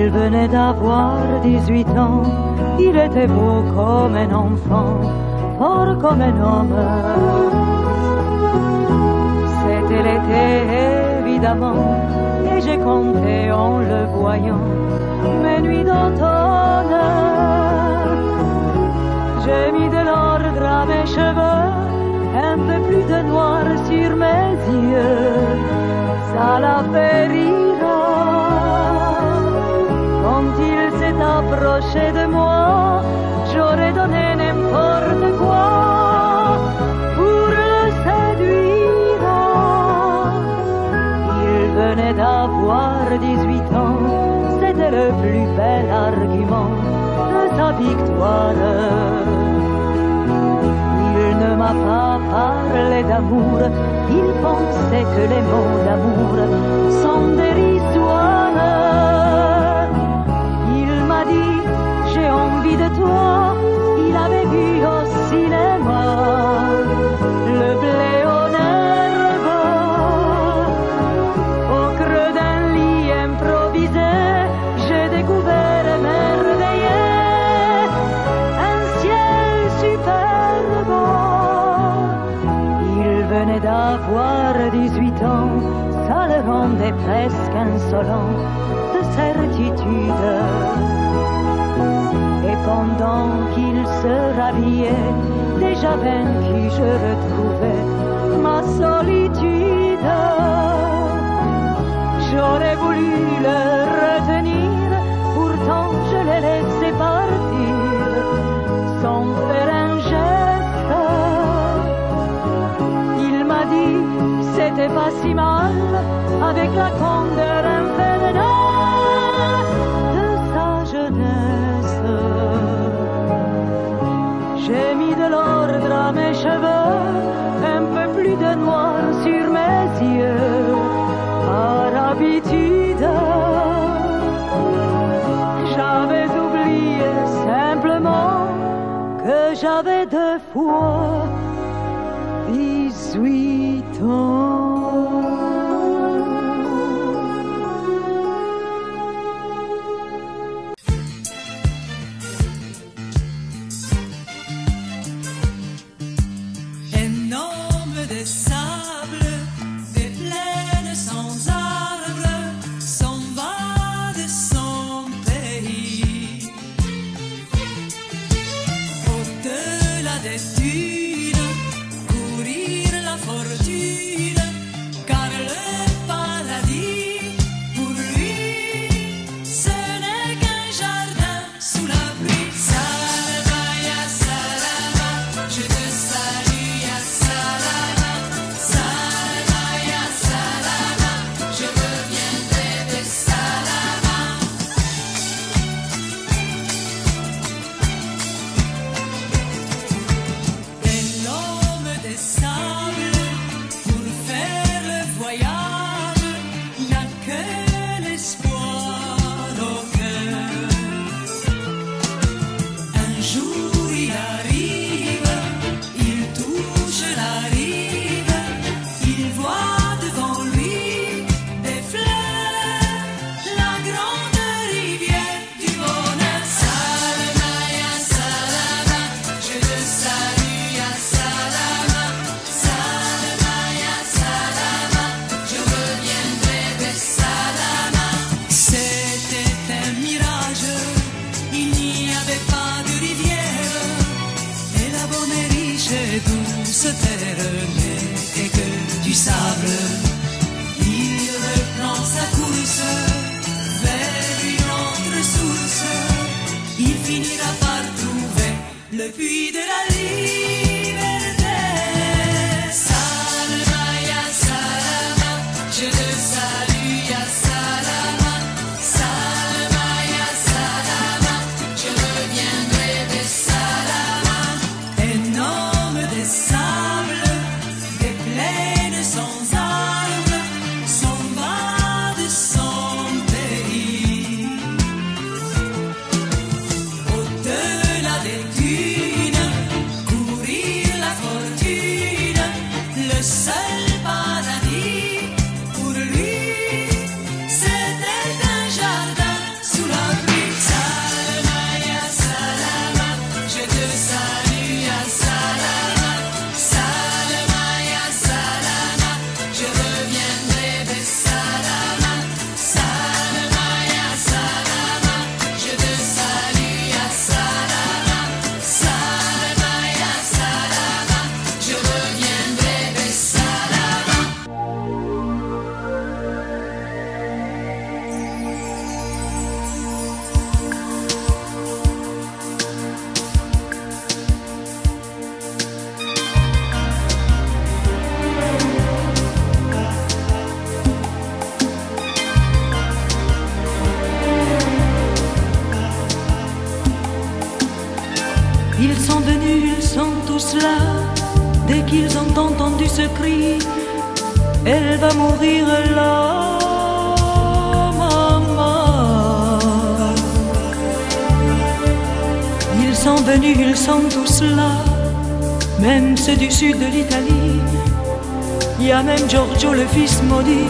Il venait d'avoir 18 ans, il était beau comme un enfant, fort comme un homme. C'était l'été évidemment, et j'ai compté en le voyant mes nuits d'automne. J'ai mis de l'ordre à mes cheveux, un peu plus de noir sur mes yeux, ça l'a fait rire. Quand il s'est approché de moi, j'aurais donné n'importe quoi pour le séduire. Il venait d'avoir 18 ans, c'était le plus bel argument de sa victoire. Il pensait que les mots d'amour sont dérisoires. Il m'a dit, j'ai envie de toi, 18 ans, ça le rendait presque insolent de certitude. Et pendant qu'il se rhabillait, déjà vaincu, je retrouvais ma solitude. J'aurais voulu le retenir, avec la candeur infernale de sa jeunesse. J'ai mis de l'ordre à mes cheveux, un peu plus de noir sur mes yeux, par habitude. J'avais oublié simplement que j'avais deux fois 18 ans. Elle va mourir là, maman. Ils sont venus, ils sont tous là, même ceux du sud de l'Italie. Il y a même Giorgio, le fils maudit,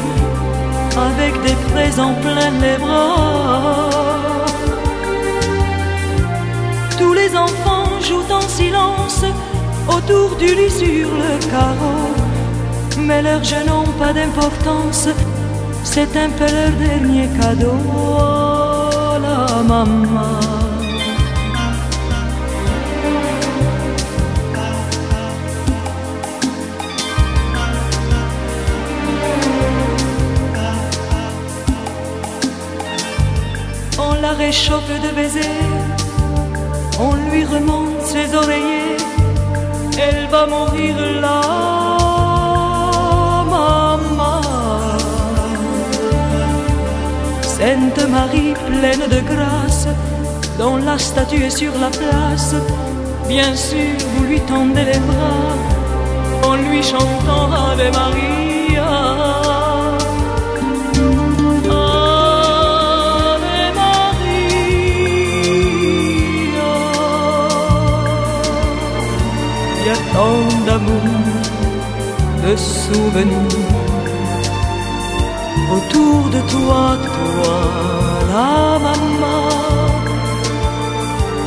avec des présents plein les bras. Tous les enfants jouent en silence autour du lit sur le carreau. Mais leurs jeux n'ont pas d'importance, c'est un peu leur dernier cadeau. Oh, la maman. On la réchauffe de baisers, on lui remonte ses oreillers, elle va mourir là, Marie pleine de grâce, dont la statue est sur la place, bien sûr vous lui tendez les bras, en lui chantant Ave Maria. Ave Maria. Il y a tant d'amour, de souvenirs autour de toi, toi, la maman.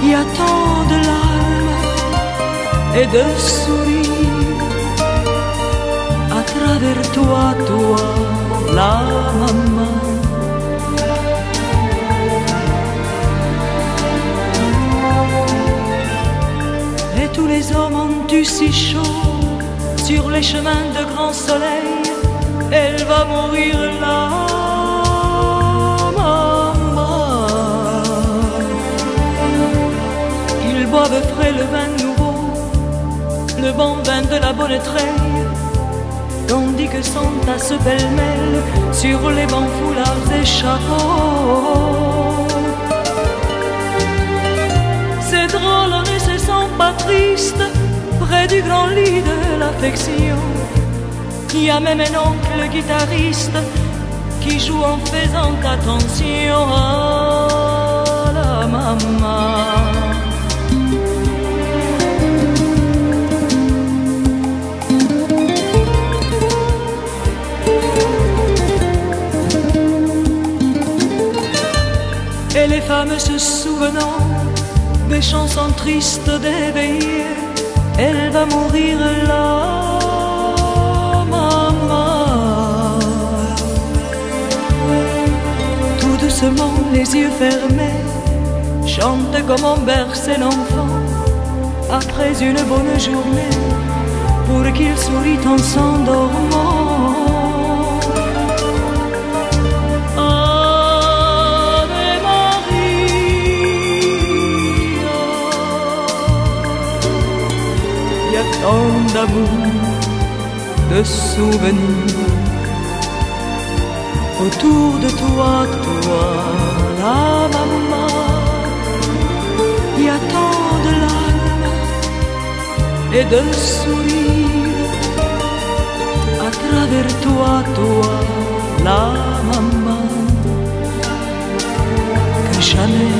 Il y a tant de larmes et de sourires à travers toi, toi, la maman. Et tous les hommes ont eu si chaud sur les chemins de grand soleil. Elle va mourir là, Frais le vin nouveau, le bon vin de la bonne treille. Tandis que s'entassent pêle-mêle sur les bancs foulards et chapeaux. C'est drôle, on ne se pas triste près du grand lit de l'affection. Il y a même un oncle guitariste qui joue en faisant attention à la maman. Les femmes se souvenant des chansons tristes d'éveiller, elle va mourir là, maman. Tout doucement, les yeux fermés, chante comme on berce l'enfant après une bonne journée pour qu'il sourit en s'endormant. Tant d'amour, de souvenirs autour de toi, toi, la maman. Il y a tant de larmes et de sourires à travers toi, toi, la maman. Que jamais,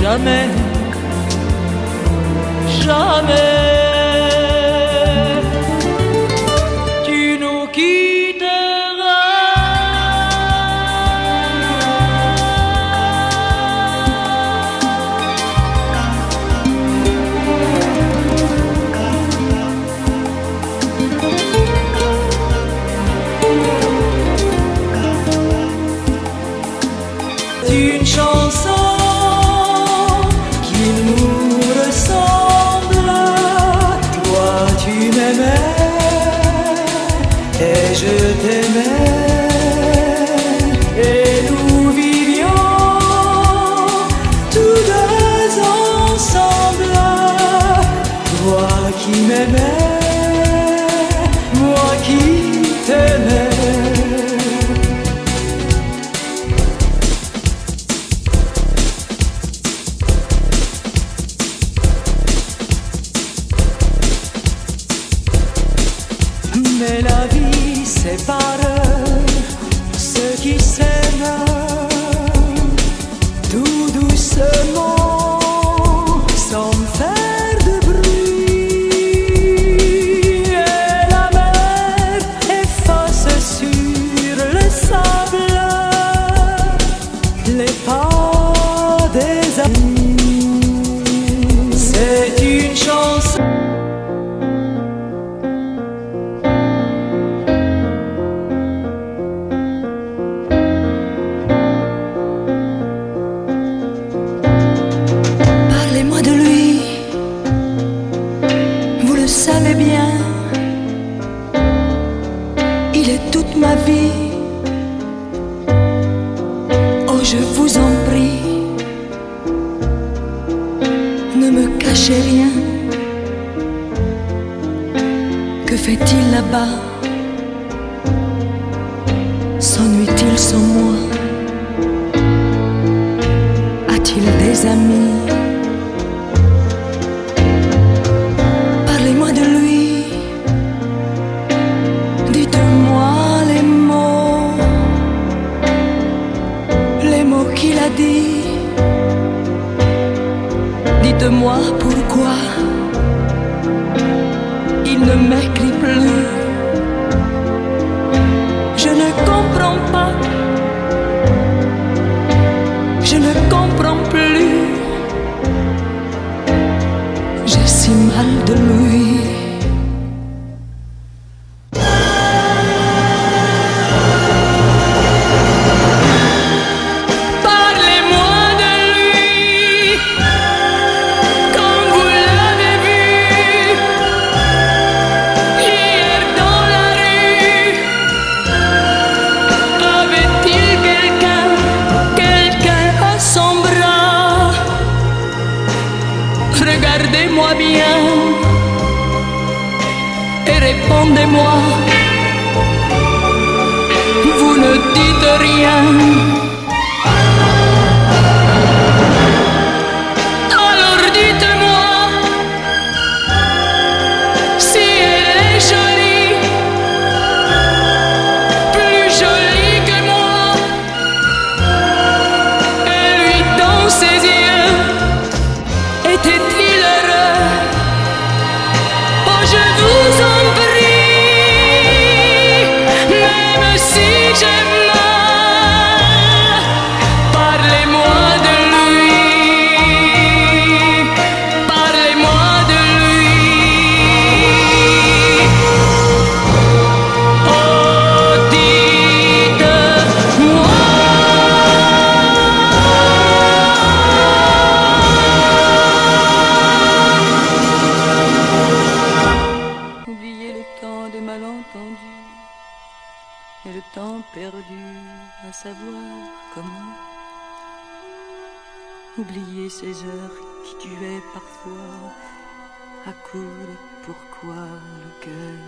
jamais, jamais sans moi A-t-il des amis? Parlez-moi de lui. Dites-moi les mots, les mots qu'il a dit. Dites-moi pourquoi il ne m'écrit plus. De pourquoi le cœur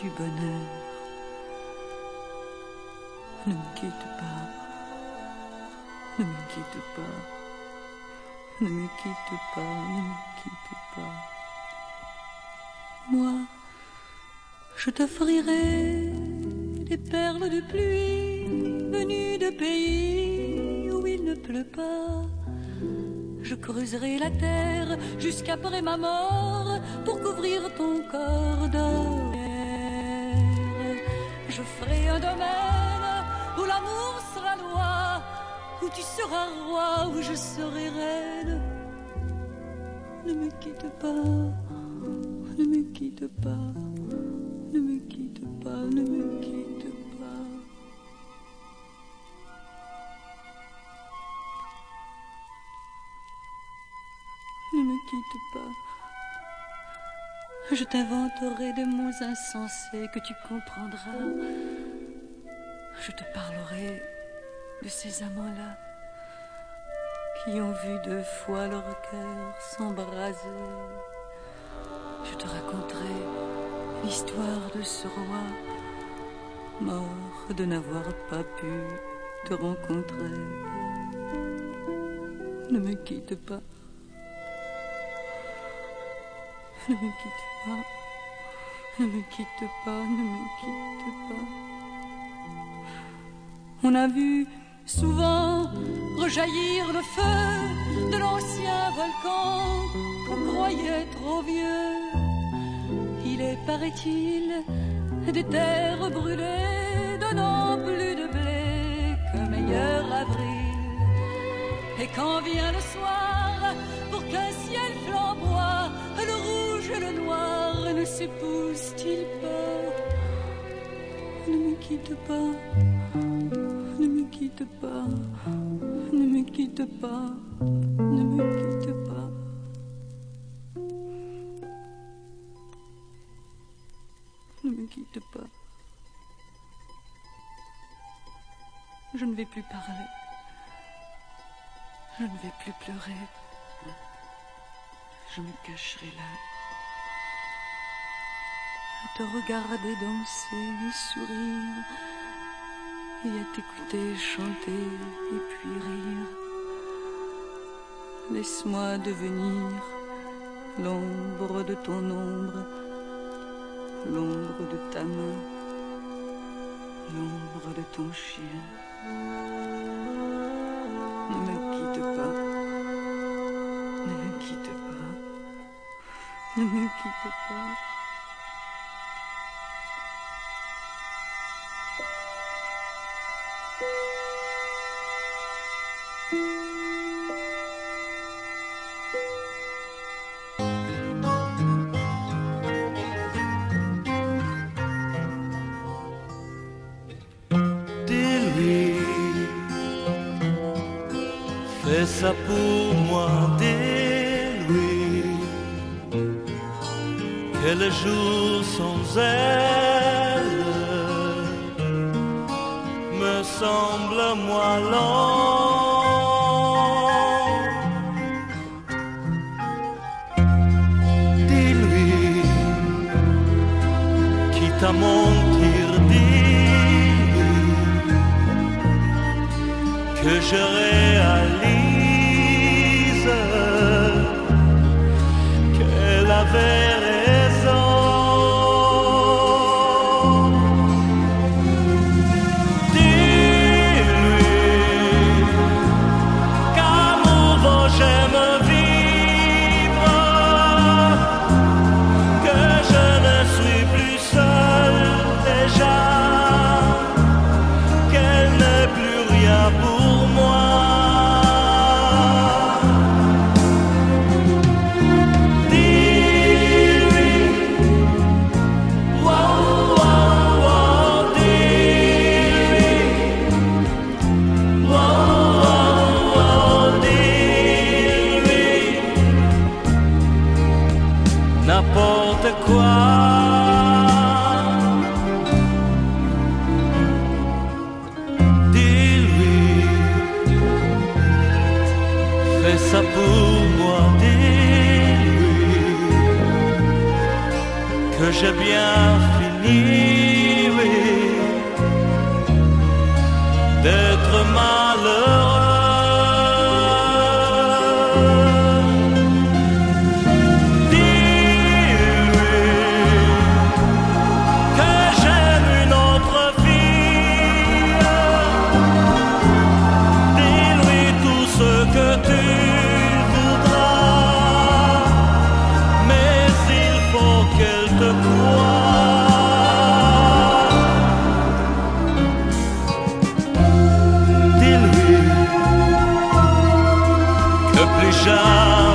du bonheur. Ne me quitte pas, ne me quitte pas, ne me quitte pas, ne me quitte pas. Moi, je t'offrirai des perles de pluie venues de pays où il ne pleut pas. Je creuserai la terre jusqu'après ma mort pour couvrir ton corps d'or. Je ferai un domaine où l'amour sera loi, où tu seras roi, où je serai reine. Ne me quitte pas, ne me quitte pas, ne me quitte pas, ne me quitte pas. Ne me quitte pas. Je t'inventerai des mots insensés que tu comprendras. Je te parlerai de ces amants-là qui ont vu deux fois leur cœur s'embraser. Je te raconterai l'histoire de ce roi mort de n'avoir pas pu te rencontrer. Ne me quitte pas. Ne me quitte pas. Ne me quitte pas, ne me quitte pas. On a vu Souvent rejaillir le feu de l'ancien volcan qu'on croyait trop vieux. Il est, paraît-il, des terres brûlées, donnant plus de blé qu'un meilleur avril. Et quand vient le soir, pour le et le noir ne s'épousent-ils pas Ne me quitte pas, ne me quitte pas, ne me quitte pas, ne me quitte pas. Ne me quitte pas. Je ne vais plus parler. Je ne vais plus pleurer. Je me cacherai là. Te regarder danser et sourire. Et à t'écouter chanter et puis rire. Laisse-moi devenir l'ombre de ton ombre, l'ombre de ta main, l'ombre de ton chien. Ne me quitte pas, ne me quitte pas, ne me quitte pas. Fais ça pour moi, dis-lui, que le jour sans elle me semble moi long. Dis-lui, quitte à mentir, dis-lui que je pour moi, dis-lui que j'ai bien fini, que